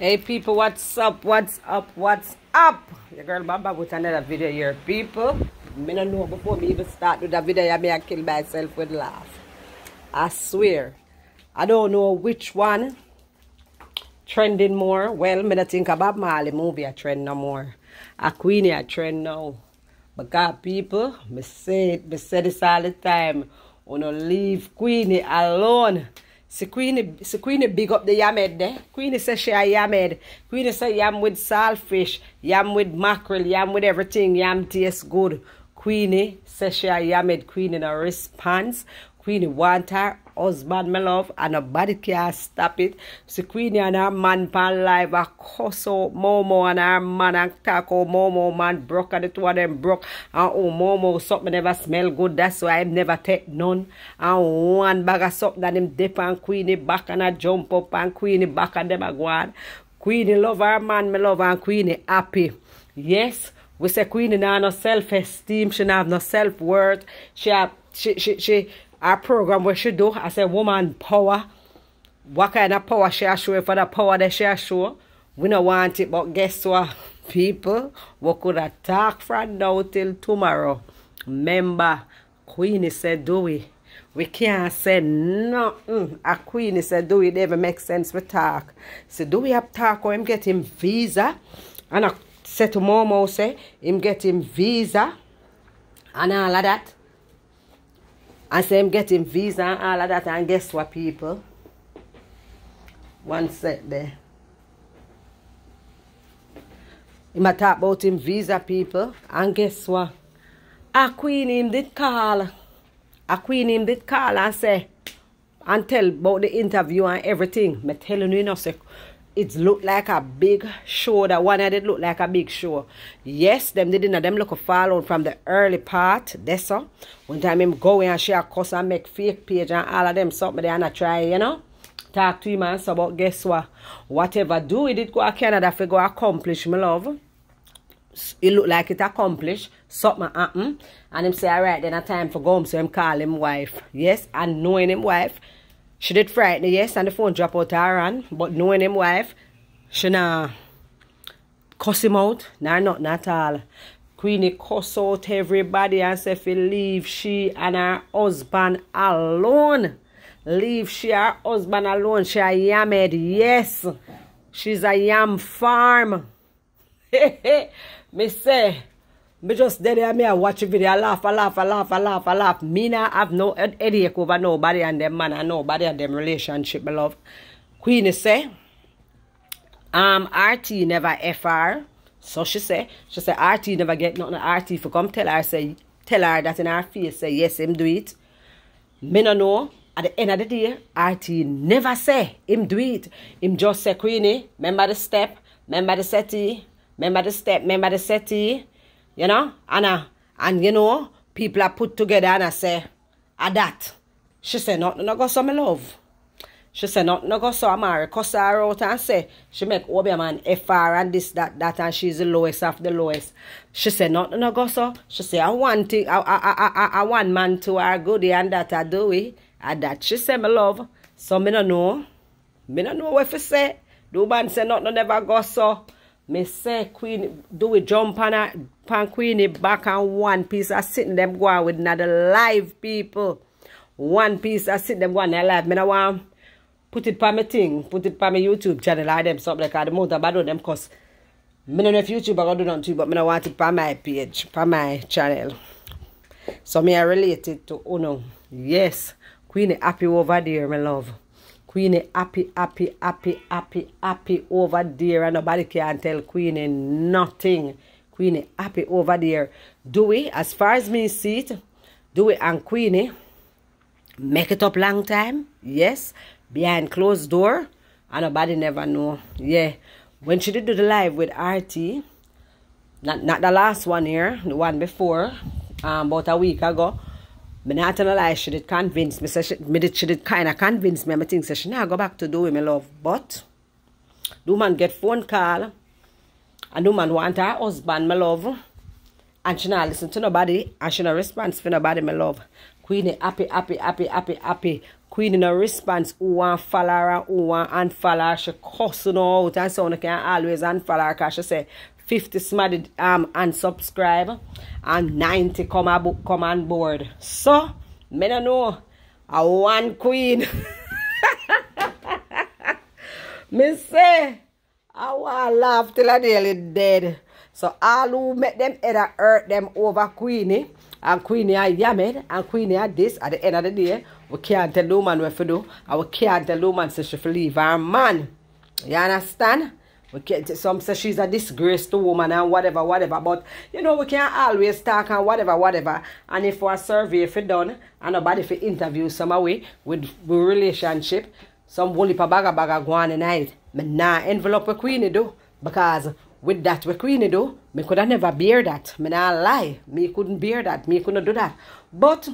Hey people, what's up? What's up? What's up? Your girl Bambam with another video here. People, me don't know before me even start with that video, I may kill myself with laugh. I swear. I don't know which one trending more. Well, me don't think about Marley movie a trend no more. A Queenie a trend now. Because people, me say it, me say this all the time. Wanna leave Queenie alone. Queenie, Queenie big up the yammed there. Queenie say she a yammed. Queenie say yam with saltfish, yam with mackerel, yam with everything. Yam tastes good. Queenie say she a yammed. Queenie no response. Queenie want her husband, my love, and nobody can stop it. See Queenie and her man pan live a cuss out Momo and her man and talk out Momo man broke and the two of them broke. And oh Momo something never smell good. That's why I never take none. And one bag of something that them dip and Queenie back and I jump up and Queenie back and them a go on. Queenie love her man, me love and Queenie happy. Yes. We say Queenie now no self-esteem, she have no self-worth. She have she she she our program where she do as a woman power. What kind of power she show for the power that she show? We don't want it, but guess what? People, we could attack from now till tomorrow. Remember, Queenie said do it. We can't say nothing. A Queenie said do it never make sense we talk. So Duwey have talk or him get him visa? And I said to Momo say him get him visa and all of that. I say I'm getting visa and all of that and guess what people? One set there. Him a talk about him visa people and guess what? A queen him did call. A queen him did call and say and tell about the interview and everything. Me telling you, you know, say, it looked like a big show. That one of it look like a big show. Yes, them didn't them look a follow from the early part. That's so. One time him go and share course and make fake page and all of them something they are not try, you know. Talk to him and so but guess what? Whatever do it did go to Canada for go accomplish my love. It look like it accomplished. Something happen. And him say, alright, then a time for go home. So him call him wife. Yes, and knowing him wife. She did frighten, yes, and the phone drop out her hand. But knowing him wife, she nah cuss him out. Nah, nothing at all. Queenie cuss out everybody and say fi leave she and her husband alone. Leave she her husband alone. She a yammed, yes. She's a yam farm. me eh, say, me just dead there, me I watch a video, I laugh, I laugh, I laugh, I laugh, I laugh. Me nah have no headache over nobody and them man and nobody and them relationship, my love. Queenie say, um, RT never FR. So she say, she say RT never get nothing. RT for come tell her, say, tell her that in her face, say, yes, him do it. Me no know. At the end of the day, RT never say him do it. Him just say, Queenie, remember the step, remember the settee, remember the step, remember the settee. You know? And, uh, and you know, people are put together and I say, a that. She say, nothing no go so me love. She say, nothing no go so I'm marry. Cuss her out and say, she make Obi man FR and this, that, that, and she's the lowest of the lowest. She say, nothing no go so. She say, I want thing, I, I, I, I, I want man to her goodie and that I do it. And that she say, me love. So me no know. Me no know what to say. The man say, nothing no never go so. Me say Queen Duwey jump on a pan Queenie back and one piece of sitting them go on with another live people. One piece of sitting them go on live. Me no want put it pa my thing, put it pa my YouTube channel like them something like that. The of bad on them cause me no know if YouTube I gonna do nothing to but me no want it pa my page, pa my channel. So me I relate it to Uno. Yes. Queenie happy over there, my love. Queenie happy, happy, happy, happy, happy over there. And nobody can tell Queenie nothing. Queenie happy over there. Do we, as far as me see it, Duwey and Queenie make it up long time? Yes. Behind closed door. And nobody never know. Yeah. When she did do the live with RT, not, not the last one here, the one before, um, about a week ago, me not tell a lie, she did convince me. So she, me did, she did kind of convince me. I think so she now go back to do with me love. But, the woman get phone call. And the woman want her husband, my love. and she not listen to nobody and she no response for nobody, my love. Queenie happy, happy, happy, happy, happy. Queenie no response who want follow her who want unfollow her. She cussing out and so on can always unfollow her because she say 50 smarted um unsubscribe and 90 come, ab- come on board. So, me no know. A one queen. me say, I want laugh till I nearly dead. So all who make them either hurt them over Queenie and Queenie are yammed and Queenie are this at the end of the day, we can't tell the woman what to do and we can't tell the woman say she leave her man. You understand? We can't, some say she's a disgrace to woman and whatever, whatever. But, you know, we can't always talk and whatever, whatever. And if our survey if done and nobody for interview some way with, with relationship, some woolly pa baga baga go on night. Me nah envelope a queenie do. Because with that we queenie do, me could have never bear that. Me not lie. Me couldn't bear that. Me couldn't do that. But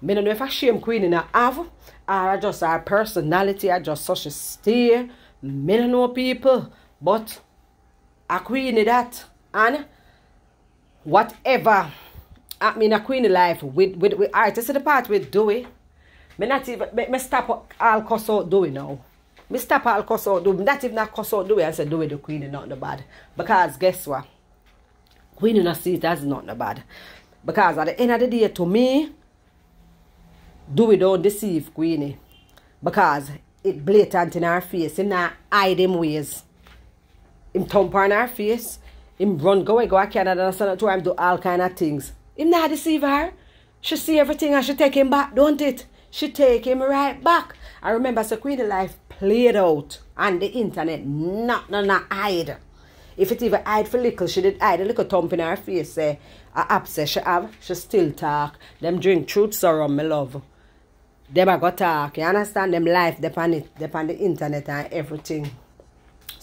me don't know if I shame queenie not have or I just our personality, I just such a steer. Me don't know people. But a queenie that and whatever I mean a queenie life with with with art. This is the part do it. Me not even me, me stop all cuss out doing now. Me stop all cuss out do not even cuss out do it and say the queen is not the bad. Because guess what? Queen in a it as not the bad. Because at the end of the day to me, do it don't deceive Queenie. Because it blatant in our face. Him not hide him ways. Him thump on her face. Him run go away, go to Canada and send to him do all kind of things. Him not deceive her. She see everything and she take him back, don't it? She take him right back. I remember so Queenie life played out on the internet. Not, not, not hide. If it even hide for little, she did hide a little thump in her face. Say, a upset she have, she still talk. Them drink truth sorrow, my love. Them a go talk. You understand? Them life depend it, depend the internet and everything.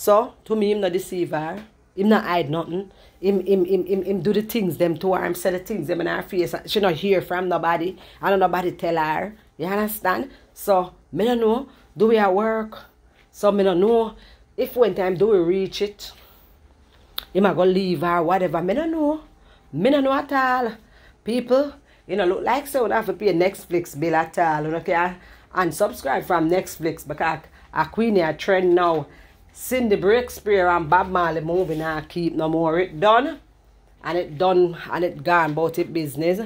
So, to me, him not deceive her. Him not hide nothing. Him, him, him, him, him do the things them to her. Him say the things them in her face. She not hear from nobody. I don't nobody tell her. You understand? So, me don't know. Duwey at work? So, me don't know. If one time Duwey reach it? Him a go leave her, whatever. Me don't know. Me don't know at all. People, you know, look like so, you have to pay a Netflix bill at all. You can unsubscribe from Netflix because a queen a trend now. Cindy Breakspear and Bob Marley movie now keep no more. It done. And it done and it gone about it business.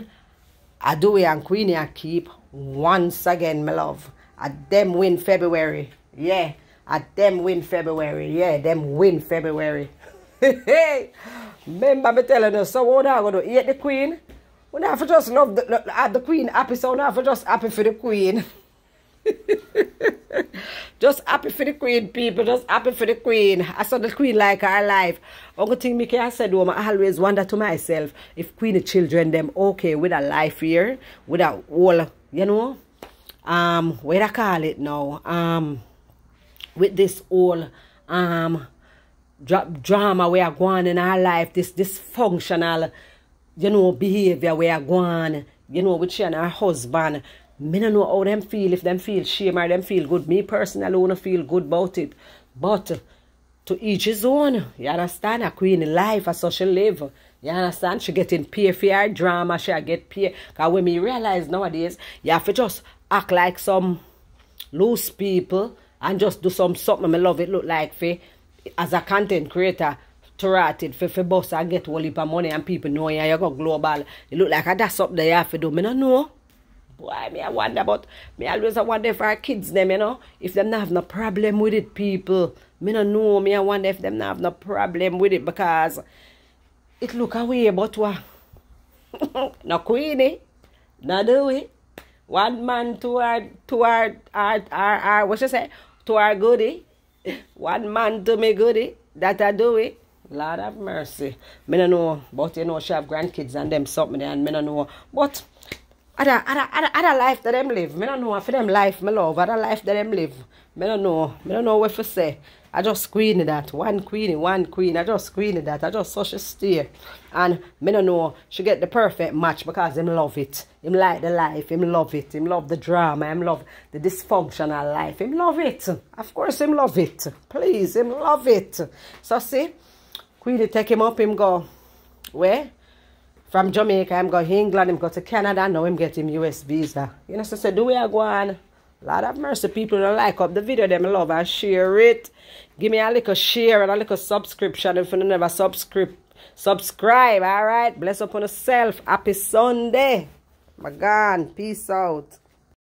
I do it and Queenie I keep once again, my love. At them win February. Yeah. At them win February. Yeah, them win February. hey, remember me telling you, so what I gonna eat the queen? We not to just love the, the, the queen happy, so we not to just happy for the queen. just happy for the queen, people. Just happy for the queen. I saw the queen like her life. Only thing me can say, though, I always wonder to myself if queen the children them okay with a life here, with a whole, you know, um, what I call it now, um, with this whole, um, dra- drama we are going in our life, this dysfunctional, you know, behavior we are going, you know, with she and her husband. Me don't know how them feel, if them feel shame or them feel good. Me personally wanna feel good about it. But to each his own. You understand? A queen in life, a social live. You understand? She getting paid for her drama. She get paid. Because when me realize nowadays, you have to just act like some loose people and just do some something I love it look like for as a content creator to write it for, for boss and get whole heap of money and people know you, you go global. It look like ah, that's something you have to do. Me don't know. Boy, me I wonder about me always I wonder if our kids them, you know, if them not have no problem with it, people. Me don't know. Me I wonder if them not have no problem with it because it look away but what no queenie. No do it. One man to our to our our our, our what you say? To our goodie. One man to me goodie. That I do it. Lord have mercy. Me don't know. But you know she have grandkids and them something and me don't know. But other, other, other, other life that them live. Me don't know for them life, me love. Other life that them live. Me don't know. Me don't know what to say. I just screen that. One queen, one queen. I just screen that. I just such a steer. And me don't know. She get the perfect match because him love it. Him like the life. Him love it. Him love the drama. Him love the dysfunctional life. Him love it. Of course him love it. Please, him love it. So see, Queenie take him up, him go. Where? From Jamaica, I'm going to England, I'm going to Canada, now I'm getting US visa. You know, so say, do we are going? Lord have mercy, people don't like up the video, them love and share it. Give me a little share and a little subscription if you never subscribe. Subscribe, alright? Bless upon yourself. Happy Sunday. My God, peace out.